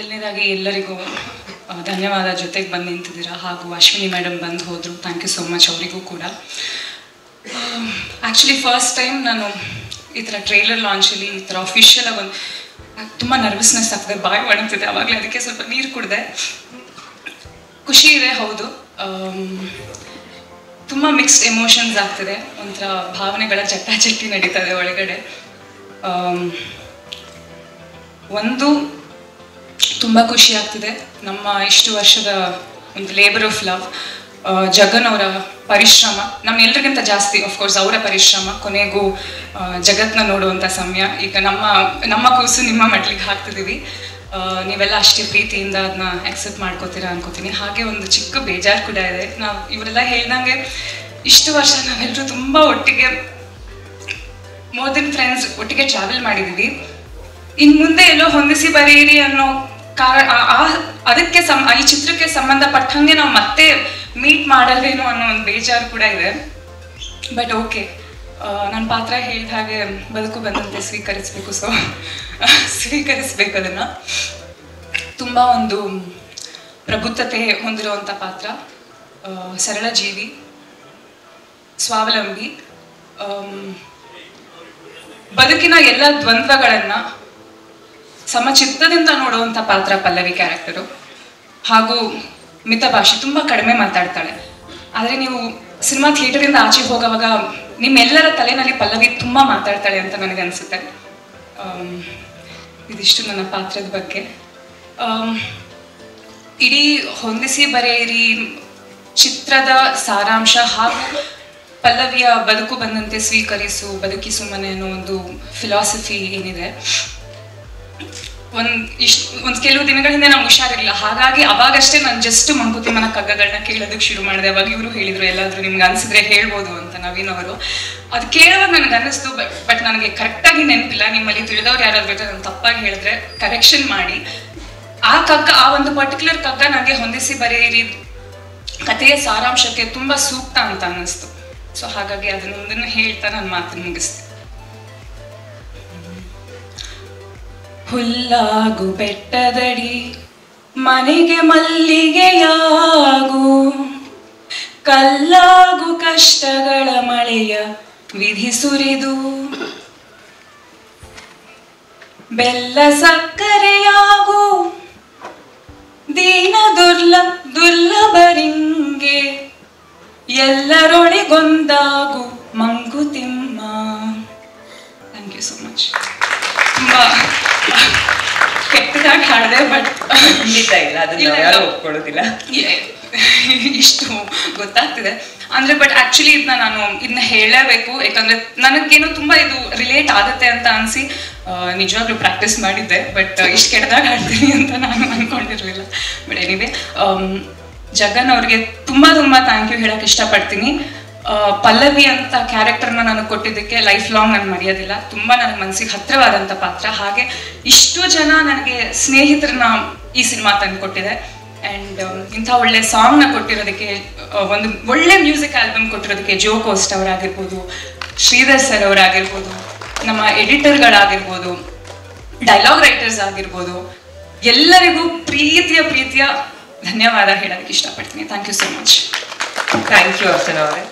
ಮೊದಲನೇದಾಗಿ ಎಲ್ಲರಿಗೂ ಧನ್ಯವಾದ ಜೊತೆಗೆ ಬಂದು ನಿಂತಿದ್ದೀರಾ ಹಾಗೂ ಅಶ್ವಿನಿ ಮೇಡಮ್ ಬಂದು ಹೋದರು. ಥ್ಯಾಂಕ್ ಯು ಸೋ ಮಚ್ ಅವರಿಗೂ ಕೂಡ. ಆ್ಯಕ್ಚುಲಿ ಫಸ್ಟ್ ಟೈಮ್ ನಾನು ಈ ಥರ ಟ್ರೈಲರ್ ಲಾಂಚಲ್ಲಿ ಈ ಥರ ಅಫಿಷಿಯಲ್ ಆಗಿ ಒಂದು ತುಂಬ ನರ್ವಸ್ನೆಸ್ ಆಗ್ತದೆ ಬಾಯಿ ಒಣಗ್ತಿದೆ. ಆವಾಗಲೇ ಅದಕ್ಕೆ ಸ್ವಲ್ಪ ನೀರು ಕುಡಿದೆ. ಖುಷಿ ಇದೆ ಹೌದು. ತುಂಬ ಮಿಕ್ಸ್ಡ್ ಎಮೋಷನ್ಸ್ ಆಗ್ತಿದೆ. ಒಂಥರ ಭಾವನೆಗಳ ಚಟ್ಟಾಚಟ್ಟಿ ನಡೀತದೆ ಒಳಗಡೆ. ಆಮ್, ಒಂದು ತುಂಬ ಖುಷಿ ಆಗ್ತಿದೆ. ನಮ್ಮ ಇಷ್ಟು ವರ್ಷದ ಒಂದು ಲೇಬರ್ ಆಫ್ ಲವ್ ಜಗನ್ ಅವರ ಪರಿಶ್ರಮ ನಮ್ಮೆಲ್ಲರಿಗಿಂತ ಜಾಸ್ತಿ ಕೋರ್ಸ್ ಅವರ ಪರಿಶ್ರಮ, ಕೊನೆಗೂ ಜಗತ್ತನ್ನ ನೋಡುವಂಥ ಸಮಯ. ಈಗ ನಮ್ಮ ನಮ್ಮ ಕೂಸು ನಿಮ್ಮ ಮೆಟ್ಲಿಗೆ ಹಾಕ್ತಿದ್ದೀವಿ ನೀವೆಲ್ಲ ಅಷ್ಟೇ ಪ್ರೀತಿಯಿಂದ ಅದನ್ನ ಆಕ್ಸೆಪ್ಟ್ ಮಾಡ್ಕೋತೀರಾ ಅನ್ಕೋತೀನಿ. ಹಾಗೆ ಒಂದು ಚಿಕ್ಕ ಬೇಜಾರು ಕೂಡ ಇದೆ. ನಾವು ಇವರೆಲ್ಲ ಹೇಳ್ದಂಗೆ ಇಷ್ಟು ವರ್ಷ ನಾವೆಲ್ಲರೂ ತುಂಬ ಒಟ್ಟಿಗೆ ಮೋರ್ ದೆನ್ ಫ್ರೆಂಡ್ಸ್ ಒಟ್ಟಿಗೆ ಟ್ರಾವೆಲ್ ಮಾಡಿದೀವಿ. ಇನ್ನು ಮುಂದೆ ಎಲ್ಲೋ ಹೊಂದಿಸಿ ಬರೀರಿ ಅನ್ನೋ ಕಾರಣ ಅದಕ್ಕೆ ಸಂ, ಈ ಚಿತ್ರಕ್ಕೆ ಸಂಬಂಧಪಟ್ಟಂಗೆ ನಾವು ಮತ್ತೆ ಮೀಟ್ ಮಾಡಲ್ವೇನೋ ಅನ್ನೋ ಒಂದು ಬೇಜಾರು ಕೂಡ ಇದೆ. ಬಟ್ ಓಕೆ ನನ್ನ ಪಾತ್ರ ಹೇಳಿದ ಹಾಗೆ ಬದುಕು ಬಂದಂತೆ ಸ್ವೀಕರಿಸಬೇಕು ಸೊ ಸ್ವೀಕರಿಸಬೇಕು ಅದನ್ನ. ತುಂಬ ಒಂದು ಪ್ರಬುದ್ಧತೆ ಹೊಂದಿರುವಂಥ ಪಾತ್ರ. ಸರಳ ಜೀವಿ, ಸ್ವಾವಲಂಬಿ ಬದುಕಿನ ಎಲ್ಲ ದ್ವಂದ್ವಗಳನ್ನ ಸಮಚಿತ್ತದಿಂದ ನೋಡುವಂಥ ಪಾತ್ರ ಪಲ್ಲವಿ ಕ್ಯಾರೆಕ್ಟರು ಹಾಗೂ ಮಿತ ಭಾಷೆ ತುಂಬ ಕಡಿಮೆ ಮಾತಾಡ್ತಾಳೆ. ಆದರೆ ನೀವು ಸಿನಿಮಾ ಥಿಯೇಟರಿಂದ ಆಚೆ ಹೋಗುವಾಗ ನಿಮ್ಮೆಲ್ಲರ ತಲೆನಲ್ಲಿ ಪಲ್ಲವಿ ತುಂಬ ಮಾತಾಡ್ತಾಳೆ ಅಂತ ನನಗೆ ಅನಿಸುತ್ತೆ. ಇದಿಷ್ಟು ನನ್ನ ಪಾತ್ರದ ಬಗ್ಗೆ. ಇಡೀ ಹೊಂದಿಸಿ ಬರೆಯಿರಿ ಚಿತ್ರದ ಸಾರಾಂಶ ಹಾಗೂ ಪಲ್ಲವಿಯ ಬದುಕು ಬಂದಂತೆ ಸ್ವೀಕರಿಸು ಬದುಕಿಸು ಮನೆ ಅನ್ನೋ ಒಂದು ಫಿಲಾಸಫಿ ಏನಿದೆ. ಒಂದ್ ಇಷ್ಟು, ಒಂದ್ ಕೆಲವು ದಿನಗಳ ಹಿಂದೆ ನಾವು ಹುಷಾರಿಲ್ಲ ಹಾಗಾಗಿ ಅವಾಗಷ್ಟೇ ನಾನು ಜಸ್ಟ್ ಮಂಕುತಿಮ್ಮನ ಕಗ್ಗಗಳನ್ನ ಕೇಳೋದಕ್ಕೆ ಶುರು ಮಾಡಿದೆ. ಅವಾಗ ಇವರು ಹೇಳಿದ್ರು, ಎಲ್ಲಾದ್ರೂ ನಿಮ್ಗೆ ಅನ್ಸಿದ್ರೆ ಹೇಳ್ಬೋದು ಅಂತ ನವೀನ್ ಅವರು. ಅದು ಕೇಳುವಾಗ ನನಗೆ ಅನ್ನಿಸ್ತು ಬಟ್ ಬಟ್ ನನಗೆ ಕರೆಕ್ಟಾಗಿ ನೆನಪಿಲ್ಲ. ನಿಮ್ಮಲ್ಲಿ ತಿಳಿದವ್ರು ಯಾರಾದ್ರೂ ನಾನು ತಪ್ಪಾಗಿ ಹೇಳಿದ್ರೆ ಕರೆಕ್ಷನ್ ಮಾಡಿ. ಆ ಕಗ್ಗ, ಆ ಒಂದು ಪರ್ಟಿಕ್ಯುಲರ್ ಕಗ್ಗ ನನಗೆ ಹೊಂದಿಸಿ ಬರೆಯಿರಿ ಕಥೆಯ ಸಾರಾಂಶಕ್ಕೆ ತುಂಬಾ ಸೂಕ್ತ ಅಂತ ಅನ್ನಿಸ್ತು ಸೊ ಹಾಗಾಗಿ ಅದನ್ನೊಂದನ್ನು ಹೇಳ್ತಾ ನಾನು ಮಾತನ್ನು ಮುಗಿಸ್ತೀನಿ ಹುಲ್ಲಾಗು ಬೆಟ್ಟದಡಿ, ಮನೆಗೆ ಮಲ್ಲಿಗೆಯಾಗು. ಕಲ್ಲಾಗು ಕಷ್ಟಗಳ ಮಳೆಯ ವಿಧಿ ಸುರಿದು. ಬೆಲ್ಲ ಸಕ್ಕರೆಯಾಗು. ದೀನ ದುರ್ಲ ದುರ್ಲಭರಿಂಗೆ ಎಲ್ಲರೊಳಗೊಂದಾಗು Mankuthimma. Thank you so much ತುಂಬಾ ಕೆಟ್ಟದಾಗಿ ಹಾಡಿದೆ ಬಟ್ ಖಂಡಿತ ಇಲ್ಲ ಅದನ್ನ ಯಾರು. ಒಪ್ಕೊಳ್ಳೋದಿಲ್ಲ. ಇಷ್ಟು ಗೊತ್ತಾಗ್ತಿದೆ. ಅಂದ್ರೆ ಬಟ್ ಆಕ್ಚುಲಿ ಇದನ್ನ ನಾನು ಇದನ್ನ ಹೇಳಲೇಬೇಕು ಯಾಕಂದ್ರೆ ನನಗೇನು ತುಂಬಾ ಇದು ರಿಲೇಟ್ ಆಗುತ್ತೆ ಅಂತ ಅನ್ಸಿ ನಿಜವಾಗ್ಲೂ ಪ್ರಾಕ್ಟೀಸ್ ಮಾಡಿದ್ದೆ ಬಟ್ ಇಷ್ಟು ಕೆಟ್ಟದಾಗ ಆಡ್ತೀನಿ ಅಂತ ನಾನು ಅನ್ಕೊಂಡಿರ್ಲಿಲ್ಲ. ಬಟ್ ಎನಿವೆ ಜಗನ್ ಅವ್ರಿಗೆ ತುಂಬಾ ತುಂಬಾ ಥ್ಯಾಂಕ್ ಯು ಹೇಳಕ್ ಇಷ್ಟಪಡ್ತೀನಿ. ಪಲ್ಲವಿ ಅಂತ ಕ್ಯಾರೆಕ್ಟರ್ನ ನಾನು ಕೊಟ್ಟಿದ್ದಕ್ಕೆ ಲೈಫ್ ಲಾಂಗ್ ನಾನು ಮರೆಯೋದಿಲ್ಲ. ತುಂಬಾ ನನಗೆ ಮನಸ್ಸಿಗೆ ಹತ್ತಿರವಾದಂಥ ಪಾತ್ರ. ಹಾಗೆ ಇಷ್ಟು ಜನ ನನಗೆ ಸ್ನೇಹಿತರನ್ನ ಈ ಸಿನಿಮಾ ತಂದು ಕೊಟ್ಟಿದೆ. ಆ್ಯಂಡ್ ಇಂಥ ಒಳ್ಳೆ ಸಾಂಗ್ನ ಕೊಟ್ಟಿರೋದಕ್ಕೆ ಒಂದು ಒಳ್ಳೆ ಮ್ಯೂಸಿಕ್ ಆಲ್ಬಮ್ ಕೊಟ್ಟಿರೋದಕ್ಕೆ ಜೋ ಕೋಸ್ಟ್ ಅವರಾಗಿರ್ಬೋದು, ಶ್ರೀಧರ್ ಸರ್ ಅವರಾಗಿರ್ಬೋದು, ನಮ್ಮ ಎಡಿಟರ್ಗಳಾಗಿರ್ಬೋದು ಡೈಲಾಗ್ ರೈಟರ್ಸ್ ಆಗಿರ್ಬೋದು, ಎಲ್ಲರಿಗೂ ಪ್ರೀತಿಯ ಪ್ರೀತಿಯ ಧನ್ಯವಾದ ಹೇಳೋದಕ್ಕೆ ಇಷ್ಟಪಡ್ತೀನಿ. Thank you so much thank you Archana ಅವರೇ.